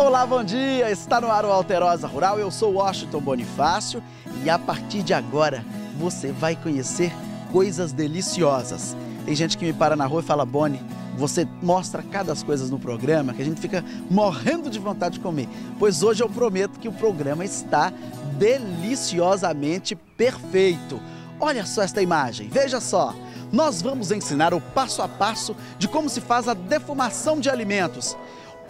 Olá, bom dia! Está no ar o Alterosa Rural, eu sou Washington Bonifácio e a partir de agora você vai conhecer coisas deliciosas. Tem gente que me para na rua e fala, Boni, você mostra cada das coisas no programa que a gente fica morrendo de vontade de comer. Pois hoje eu prometo que o programa está deliciosamente perfeito. Olha só esta imagem, veja só. Nós vamos ensinar o passo a passo de como se faz a defumação de alimentos.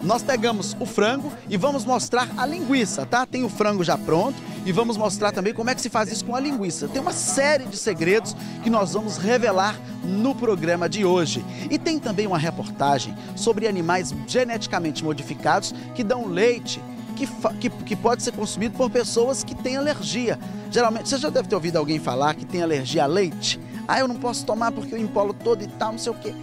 Nós pegamos o frango e vamos mostrar a linguiça, tá? Tem o frango já pronto e vamos mostrar também como é que se faz isso com a linguiça. Tem uma série de segredos que nós vamos revelar no programa de hoje. E tem também uma reportagem sobre animais geneticamente modificados que dão leite que, que, que, pode ser consumido por pessoas que têm alergia. Geralmente, você já deve ter ouvido alguém falar que tem alergia a leite. Ah, eu não posso tomar porque eu empolo todo e tal, não sei o quê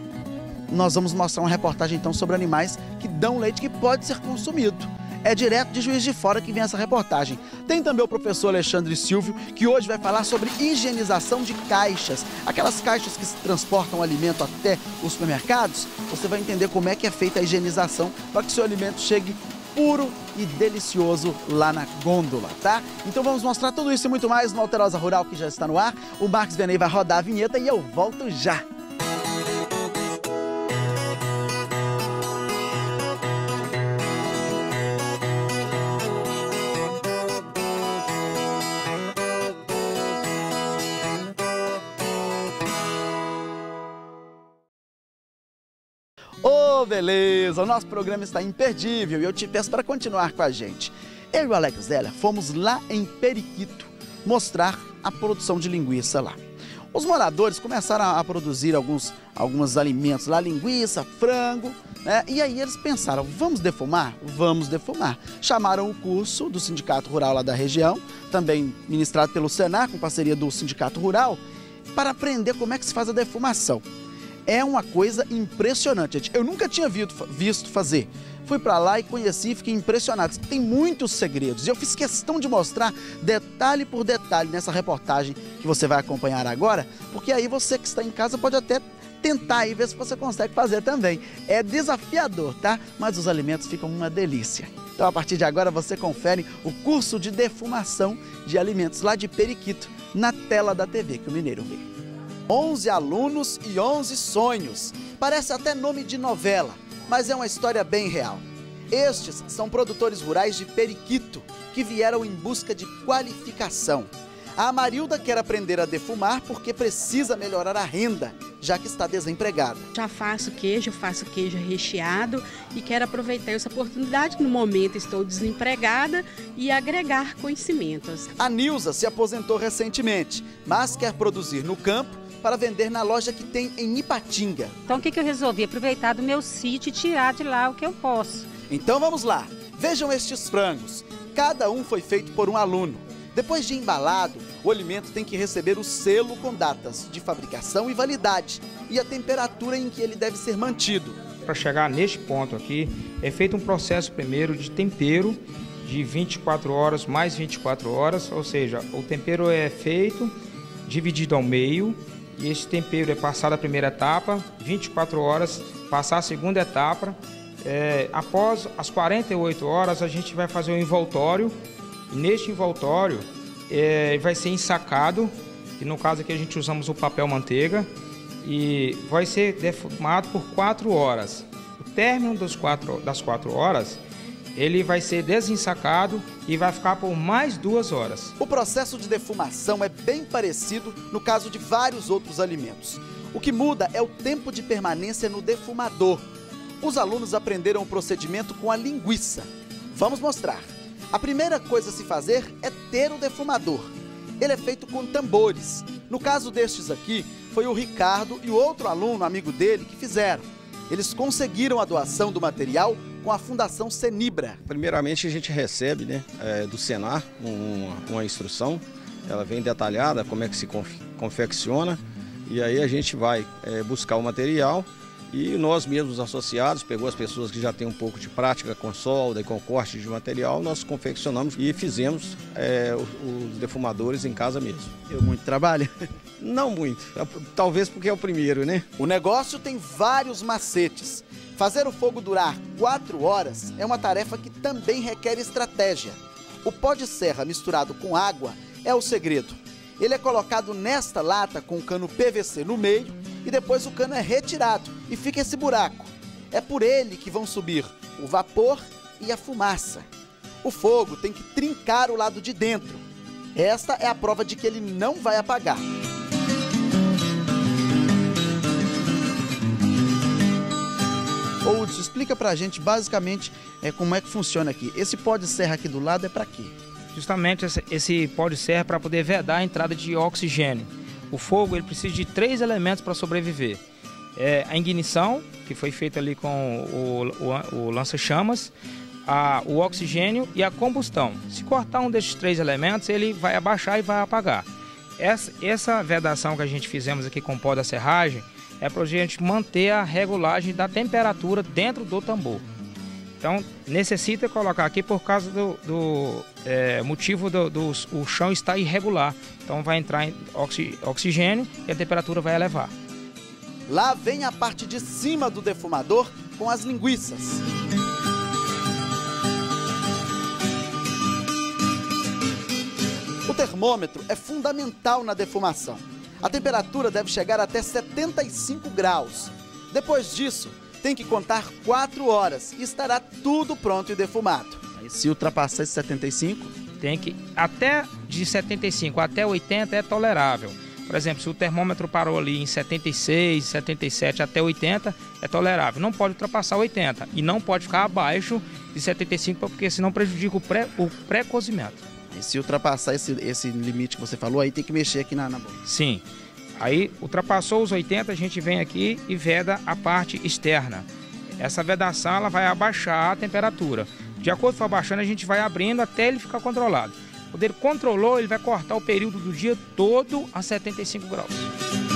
nós vamos mostrar uma reportagem então sobre animais que dão leite que pode ser consumido. É direto de Juiz de Fora que vem essa reportagem. Tem também o professor Alexandre Silvio, que hoje vai falar sobre higienização de caixas. Aquelas caixas que transportam alimento até os supermercados, você vai entender como é que é feita a higienização para que seu alimento chegue puro e delicioso lá na gôndola, tá? Então vamos mostrar tudo isso e muito mais no Alterosa Rural que já está no ar. O Marcos Venei vai rodar a vinheta e eu volto já. Oh, beleza! O nosso programa está imperdível e eu te peço para continuar com a gente. Eu e o Alex Zeller fomos lá em Periquito mostrar a produção de linguiça lá. Os moradores começaram a produzir alguns, alguns alimentos lá, linguiça, frango, né? E aí eles pensaram, vamos defumar? Vamos defumar. Chamaram o curso do Sindicato Rural lá da região, também ministrado pelo Senar, com parceria do Sindicato Rural, para aprender como é que se faz a defumação é uma coisa impressionante, gente. Eu nunca tinha visto fazer. Fui para lá e conheci e fiquei impressionado. Tem muitos segredos. E eu fiz questão de mostrar detalhe por detalhe nessa reportagem que você vai acompanhar agora, porque aí você que está em casa pode até tentar e ver se você consegue fazer também. É desafiador, tá? Mas os alimentos ficam uma delícia. Então, a partir de agora, você confere o curso de defumação de alimentos lá de Periquito na tela da TV que o Mineiro vê. 11 alunos e 11 sonhos. Parece até nome de novela, mas é uma história bem real. Estes são produtores rurais de Periquito que vieram em busca de qualificação. A Marilda quer aprender a defumar porque precisa melhorar a renda, já que está desempregada. Já faço queijo, faço queijo recheado e quero aproveitar essa oportunidade no momento estou desempregada e agregar conhecimentos. A Nilza se aposentou recentemente, mas quer produzir no campo para vender na loja que tem em Ipatinga. Então o que, que eu resolvi? Aproveitar do meu sítio e tirar de lá o que eu posso. Então vamos lá. Vejam estes frangos. Cada um foi feito por um aluno. Depois de embalado, o alimento tem que receber o selo com datas de fabricação e validade e a temperatura em que ele deve ser mantido. Para chegar neste ponto aqui, é feito um processo primeiro de tempero de 24 horas mais 24 horas, ou seja, o tempero é feito dividido ao meio e esse tempero é passado a primeira etapa, 24 horas, passar a segunda etapa. É, após as 48 horas, a gente vai fazer o envoltório. E neste envoltório é, vai ser ensacado, e no caso aqui a gente usamos o papel manteiga, e vai ser defumado por 4 horas. O término dos quatro, das 4 horas, ele vai ser desensacado e vai ficar por mais duas horas. O processo de defumação é bem parecido no caso de vários outros alimentos. O que muda é o tempo de permanência no defumador. Os alunos aprenderam o procedimento com a linguiça. Vamos mostrar. A primeira coisa a se fazer é ter o defumador. Ele é feito com tambores. No caso destes aqui, foi o Ricardo e o outro aluno, amigo dele, que fizeram. Eles conseguiram a doação do material com a Fundação Senibra. Primeiramente a gente recebe né, é, do Senar uma, uma, instrução, ela vem detalhada como é que se confecciona e aí a gente vai é, buscar o material e nós mesmos associados, pegou as pessoas que já têm um pouco de prática com solda e com corte de material, nós confeccionamos e fizemos é, os defumadores em casa mesmo. Deu muito trabalho? Não muito, talvez porque é o primeiro, né? O negócio tem vários macetes Fazer o fogo durar 4 horas é uma tarefa que também requer estratégia. O pó de serra misturado com água é o segredo. Ele é colocado nesta lata com o cano PVC no meio e depois o cano é retirado e fica esse buraco. É por ele que vão subir o vapor e a fumaça. O fogo tem que trincar o lado de dentro. Esta é a prova de que ele não vai apagar. Ô Hudson, explica pra gente basicamente é, como é que funciona aqui. Esse pó de serra aqui do lado é para quê? Justamente esse, pó de serra para poder vedar a entrada de oxigênio. O fogo ele precisa de três elementos para sobreviver. É a ignição, que foi feita ali com o, o, o lança-chamas, o oxigênio e a combustão. Se cortar um desses três elementos, ele vai abaixar e vai apagar. Essa, essa vedação que a gente fizemos aqui com o pó da serragem, é para a gente manter a regulagem da temperatura dentro do tambor. Então necessita colocar aqui por causa do, do é, motivo do, do o chão está irregular. Então vai entrar oxi, oxigênio e a temperatura vai elevar. Lá vem a parte de cima do defumador com as linguiças. O termômetro é fundamental na defumação. A temperatura deve chegar até 75 graus. Depois disso, tem que contar 4 horas e estará tudo pronto e defumado. Aí, se ultrapassar esse 75, tem que até de 75 até 80 é tolerável. Por exemplo, se o termômetro parou ali em 76, 77 até 80, é tolerável. Não pode ultrapassar 80 e não pode ficar abaixo de 75, porque senão prejudica o pré-cozimento. Pré e se ultrapassar esse, esse limite que você falou, aí tem que mexer aqui na, na boca. Sim. Aí ultrapassou os 80, a gente vem aqui e veda a parte externa. Essa vedação ela vai abaixar a temperatura. De acordo com a baixando, a gente vai abrindo até ele ficar controlado. Quando ele controlou, ele vai cortar o período do dia todo a 75 graus.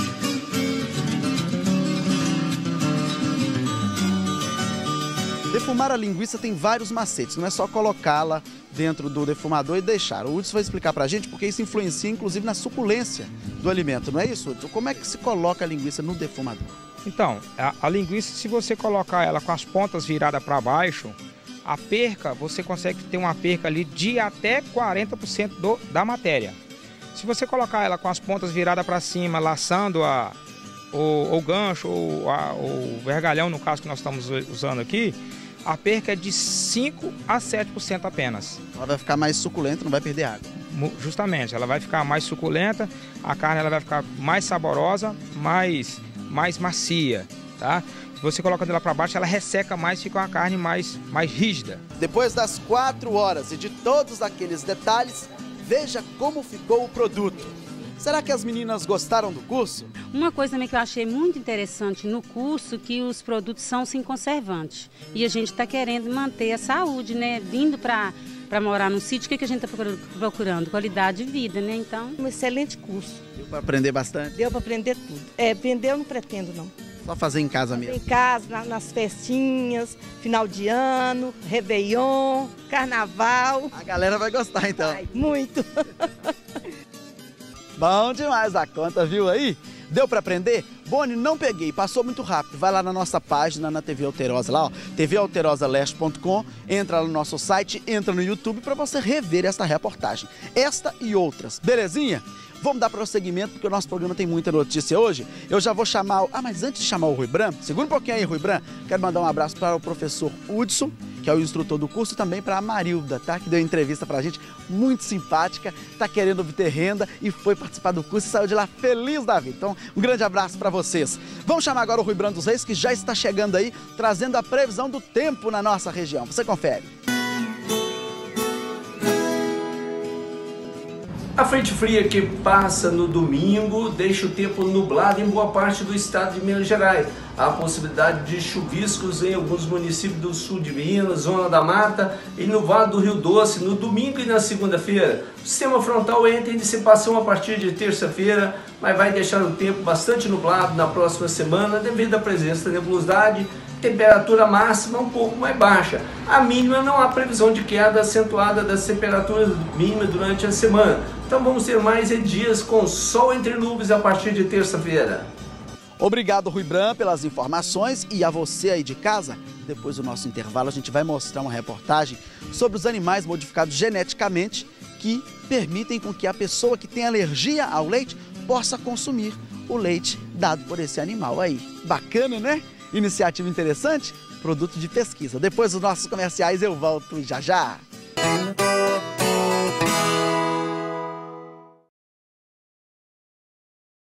Defumar a linguiça tem vários macetes, não é só colocá-la dentro do defumador e deixar. O Hudson vai explicar pra gente porque isso influencia inclusive na suculência do alimento, não é isso, Hudson? Como é que se coloca a linguiça no defumador? Então, a, a linguiça, se você colocar ela com as pontas viradas para baixo, a perca, você consegue ter uma perca ali de até 40% do, da matéria. Se você colocar ela com as pontas viradas para cima, laçando a, o, o gancho ou o vergalhão, no caso que nós estamos usando aqui, a perca é de 5 a 7% apenas. Ela vai ficar mais suculenta, não vai perder água. Justamente, ela vai ficar mais suculenta, a carne ela vai ficar mais saborosa, mais, mais macia, tá? Se você coloca ela para baixo, ela resseca mais, fica uma carne mais, mais rígida. Depois das 4 horas e de todos aqueles detalhes, veja como ficou o produto. Será que as meninas gostaram do curso? Uma coisa também que eu achei muito interessante no curso que os produtos são sem conservantes. E a gente está querendo manter a saúde, né? Vindo para para morar no sítio, o que, que a gente está procurando? Qualidade de vida, né? Então. Um excelente curso. Deu para aprender bastante? Deu para aprender tudo. É, aprender eu não pretendo, não. Só fazer em casa mesmo? Em casa, na, nas festinhas, final de ano, Réveillon, Carnaval. A galera vai gostar então. Vai, muito. Bom demais a conta, viu aí? Deu para aprender? Boni, não peguei, passou muito rápido. Vai lá na nossa página, na TV Alterosa, lá, ó, tvalterosaleste.com, entra no nosso site, entra no YouTube para você rever esta reportagem. Esta e outras, belezinha? Vamos dar prosseguimento, porque o nosso programa tem muita notícia hoje. Eu já vou chamar. Ah, mas antes de chamar o Rui Bran, segura um pouquinho aí, Rui Bran. Quero mandar um abraço para o professor Hudson, que é o instrutor do curso, e também para a Marilda, tá? Que deu entrevista para a gente, muito simpática, tá querendo obter renda e foi participar do curso e saiu de lá feliz da vida. Então, um grande abraço para vocês. Vamos chamar agora o Rui Bran dos Reis, que já está chegando aí, trazendo a previsão do tempo na nossa região. Você confere. A frente fria que passa no domingo deixa o tempo nublado em boa parte do estado de Minas Gerais. Há possibilidade de chuviscos em alguns municípios do sul de Minas, zona da mata e no Vale do Rio Doce no domingo e na segunda-feira. O sistema frontal entra em dissipação a partir de terça-feira, mas vai deixar o tempo bastante nublado na próxima semana devido à presença da nebulosidade temperatura máxima um pouco mais baixa. A mínima não há previsão de queda acentuada das temperaturas mínimas durante a semana. Então vamos ter mais dias com sol entre nuvens a partir de terça-feira. Obrigado, Rui Bran, pelas informações e a você aí de casa. Depois do nosso intervalo, a gente vai mostrar uma reportagem sobre os animais modificados geneticamente que permitem com que a pessoa que tem alergia ao leite possa consumir o leite dado por esse animal aí. Bacana, né? Iniciativa interessante? Produto de pesquisa. Depois dos nossos comerciais eu volto já já.